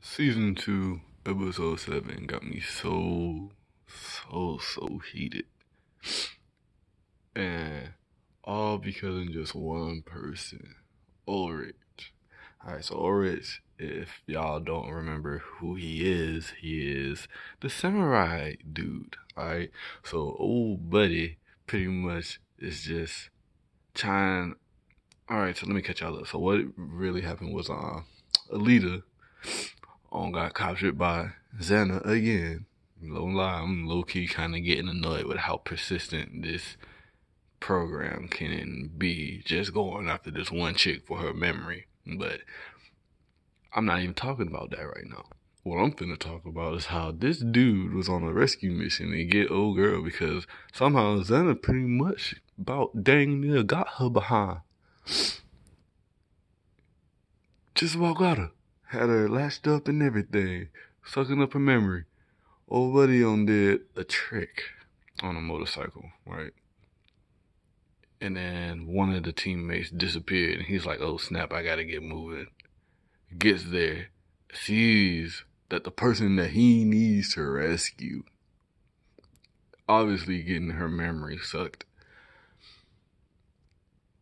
Season 2, episode 7 got me so, so, so heated. And all because of just one person, Ulrich. Alright, so Ulrich, if y'all don't remember who he is, he is the samurai dude. Alright, so old buddy pretty much is just trying. Alright, so let me catch y'all up. So, what really happened was, uh, Aelita on got captured by Xana again. Low lie, I'm low key kind of getting annoyed with how persistent this program can be, just going after this one chick for her memory. But I'm not even talking about that right now. What I'm finna talk about is how this dude was on a rescue mission to get old girl because somehow Xana pretty much about dang near got her behind. Just about got her. Had her latched up and everything, sucking up her memory. Old buddy on did a trick on a motorcycle, right? And then one of the teammates disappeared, and he's like, "Oh snap! I gotta get moving." Gets there, sees that the person that he needs to rescue, obviously getting her memory sucked,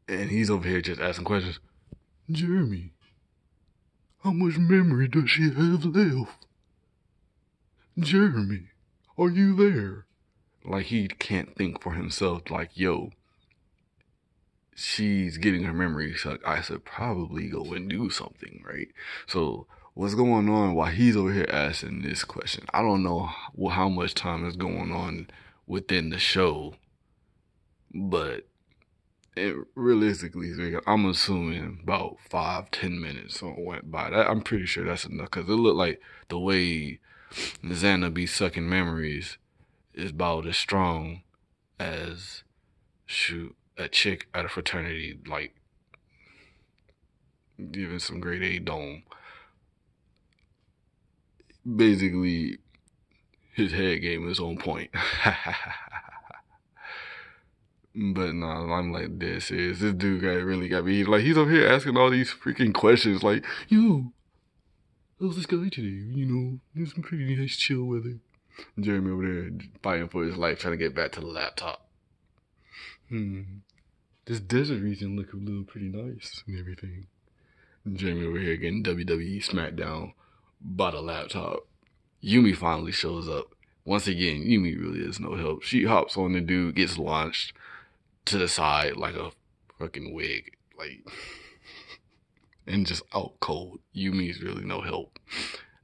and he's over here just asking questions. Jeremie, how much memory does she have left? Jeremie, are you there? Like he can't think for himself. Like, yo, she's getting her memory sucked. I should probably go and do something, right? So what's going on while he's over here asking this question? I don't know how much time is going on within the show, but it, realistically I'm assuming about five, ten minutes went by. That I'm pretty sure that's enough because it looked like the way Xana be sucking memories is about as strong as shoot a chick at a fraternity like giving some grade A dome. Basically, his head game is on point. But nah, I'm like dead serious. This dude guy really got me. Like he's up here asking all these freaking questions. Like, yo, how's this guy today? You know, it's some pretty nice chill weather. Jeremie over there fighting for his life, trying to get back to the laptop. Hmm. This desert region look a little pretty nice and everything. Jeremie over here getting WWE SmackDown by the laptop. Yumi finally shows up. Once again, Yumi really is no help. She hops on the dude, gets launched to the side like a fucking wig, like, and just out cold. Yumi's really no help.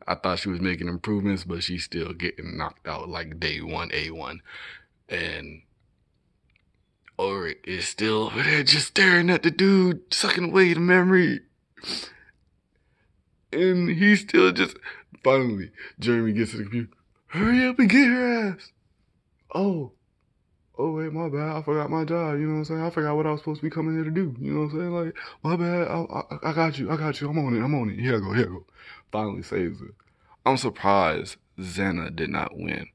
I thought she was making improvements, but she's still getting knocked out like day one, A1. And Ulrich is still over there just staring at the dude, sucking away the memory. And he's still just, finally, Jeremie gets to the computer. Hurry up and get her ass. Oh, oh wait, my bad, I forgot my job. You know what I'm saying? I forgot what I was supposed to be coming here to do. You know what I'm saying? Like, my bad, I, I, I got you, I got you. I'm on it, I'm on it. Here I go, here I go. Finally saves it. I'm surprised Xana did not win.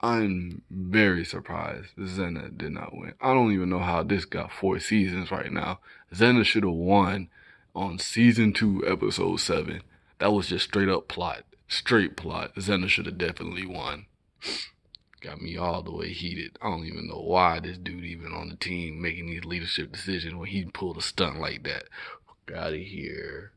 I'm very surprised Xana did not win. I don't even know how this got four seasons right now. Xana should have won on season two, episode seven. That was just straight up plot. Straight plot. Xana should have definitely won. Got me all the way heated. I don't even know why this dude even on the team making these leadership decisions when he pulled a stunt like that. Fuck out of here.